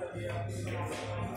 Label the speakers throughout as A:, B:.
A: Yeah.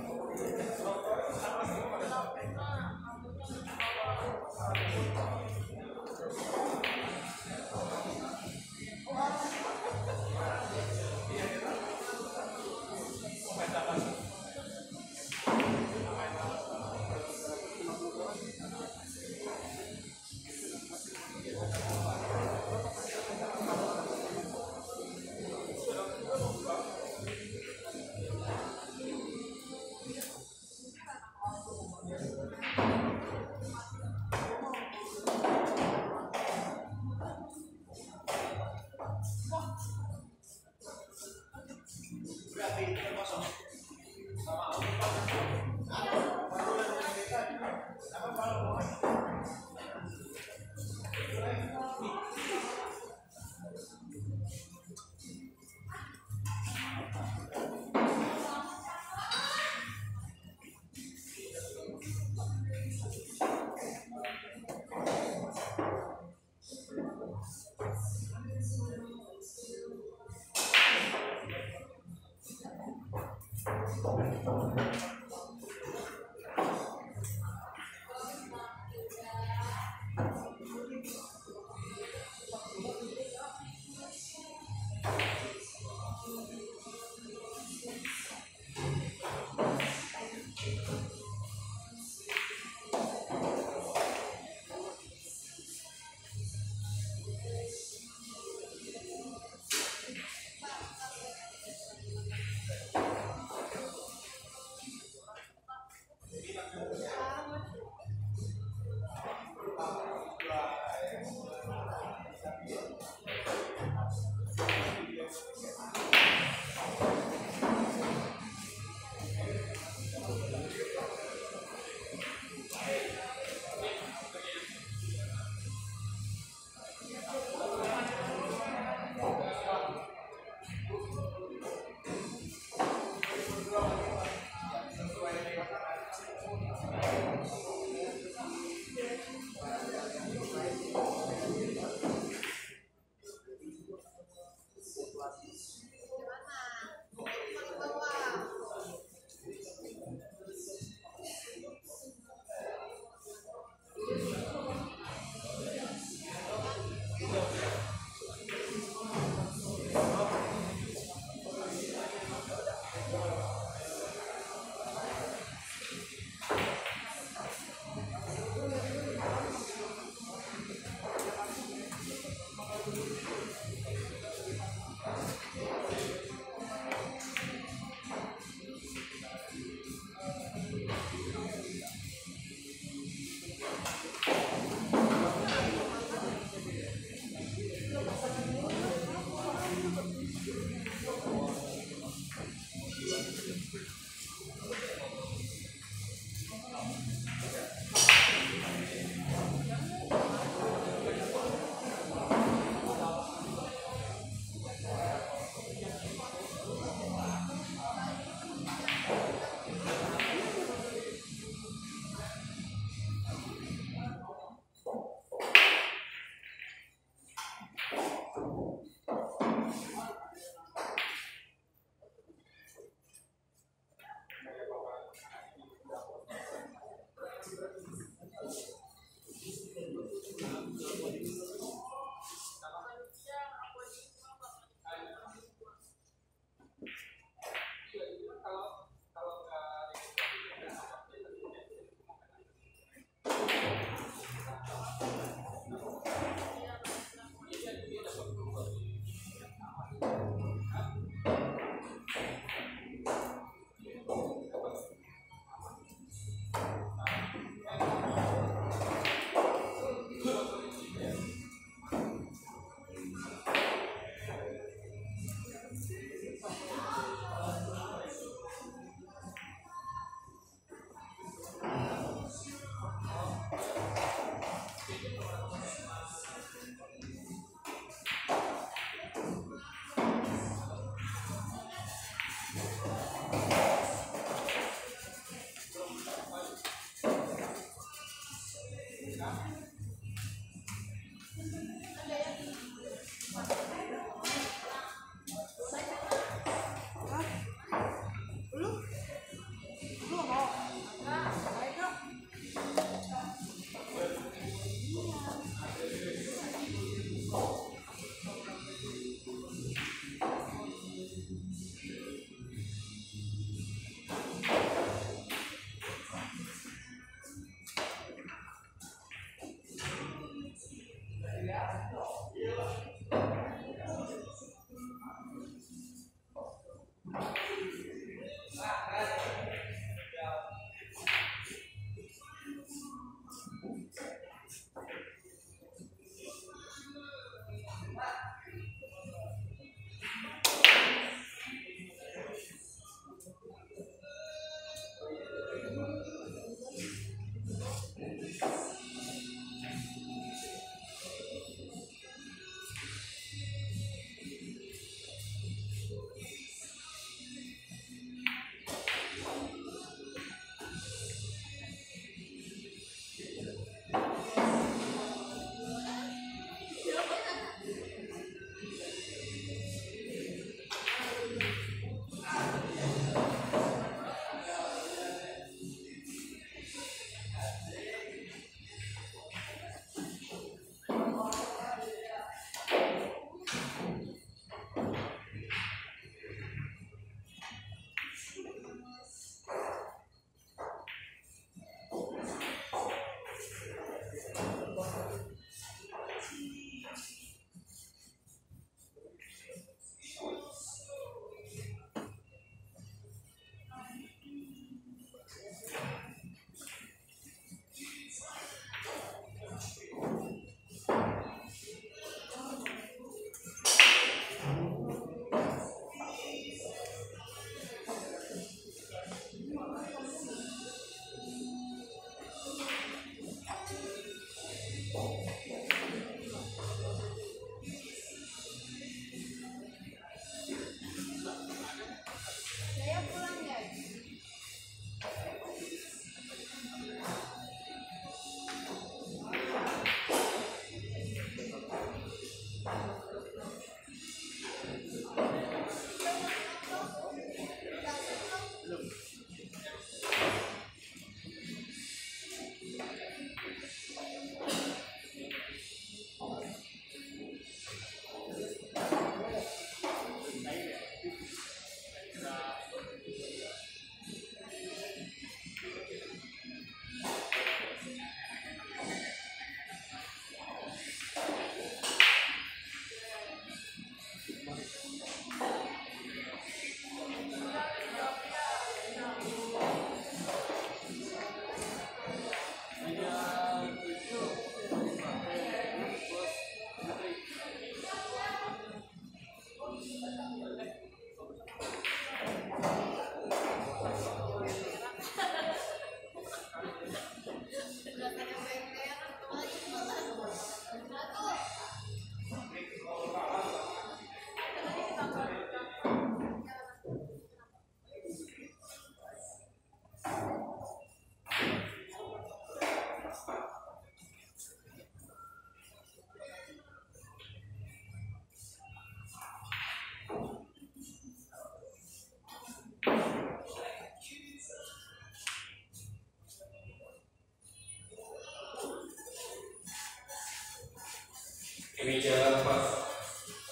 A: Pak.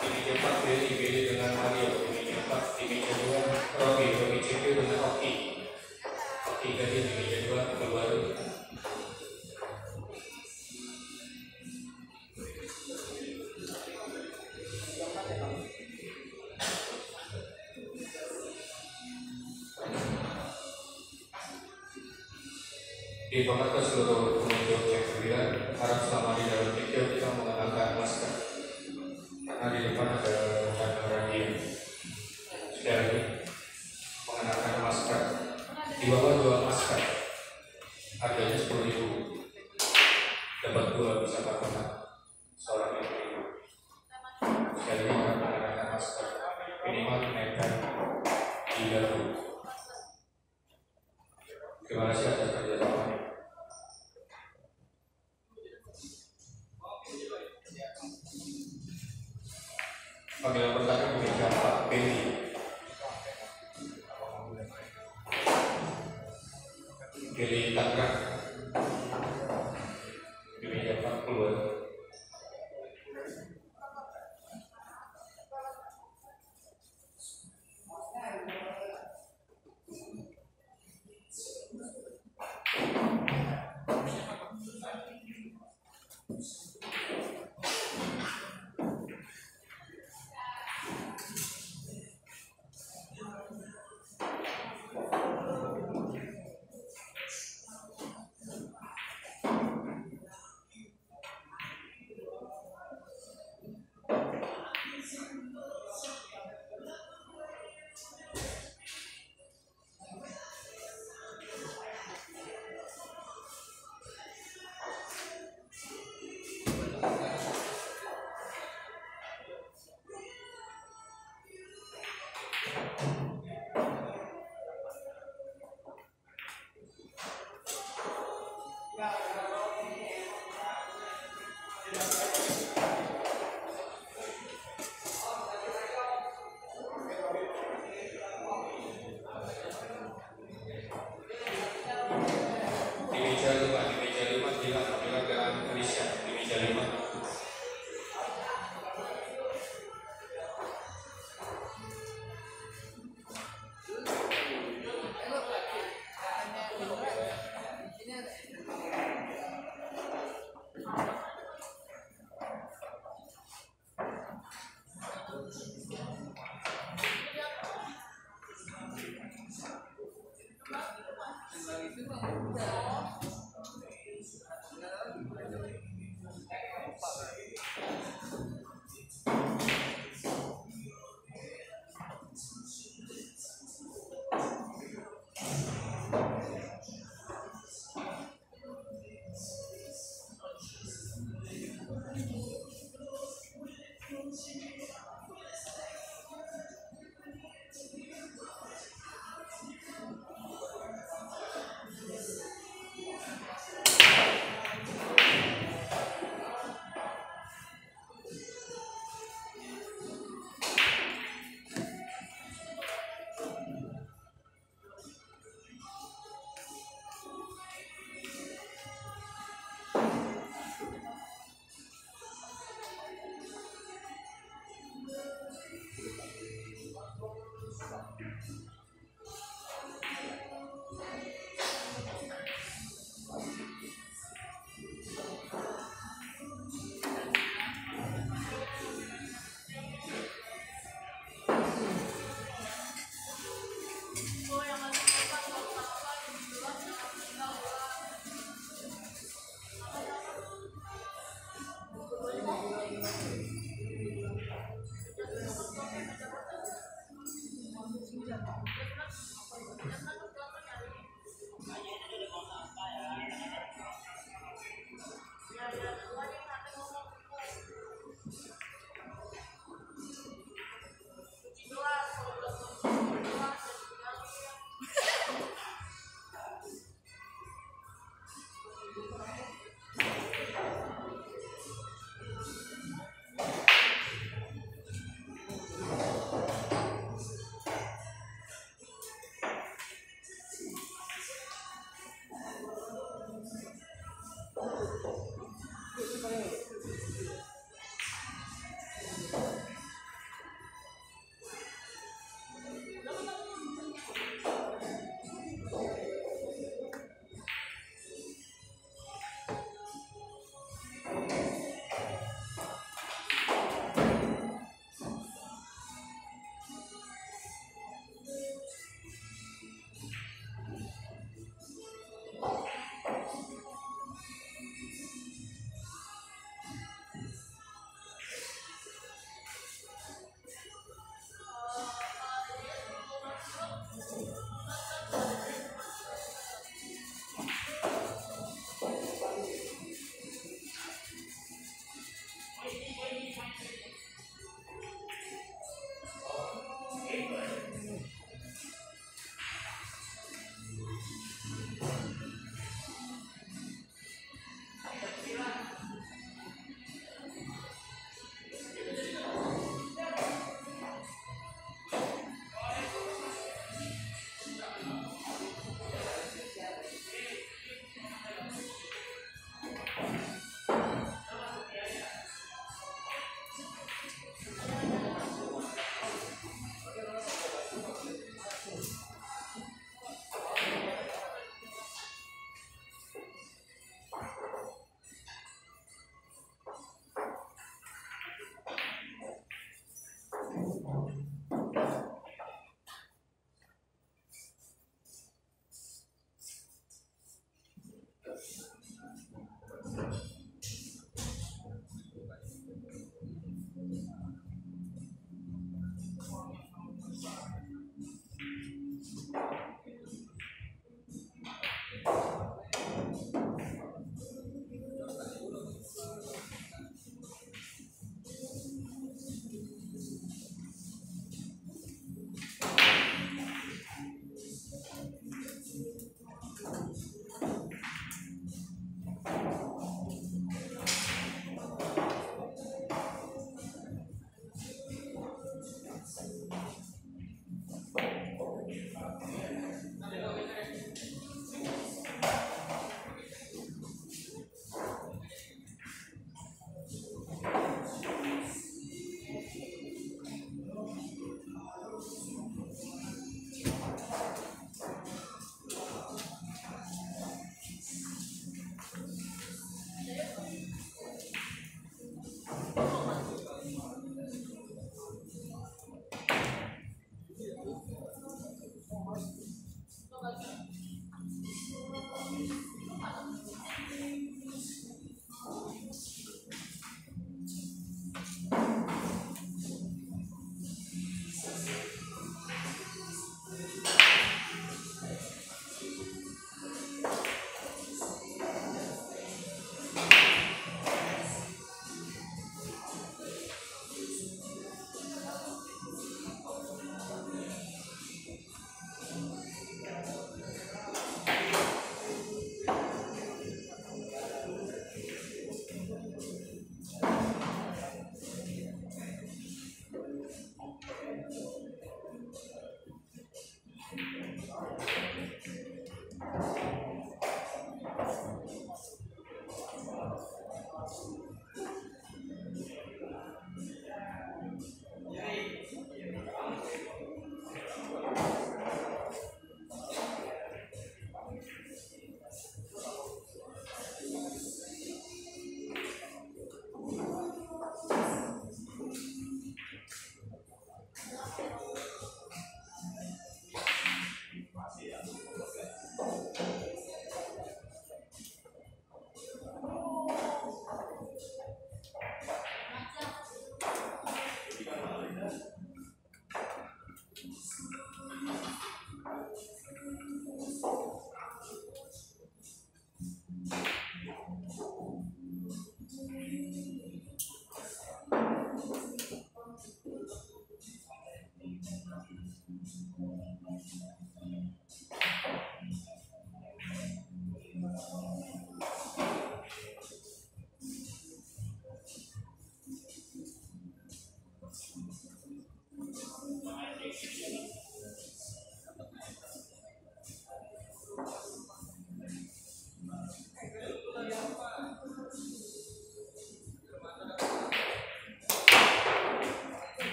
A: Ini cepat dari IBD dengan Mario. Di meja dua. Robi, Robi CP dengan Oki. Oki tadi di meja dua baru. Di ke seluruh
B: Panggilan pertama meja Pak Beni.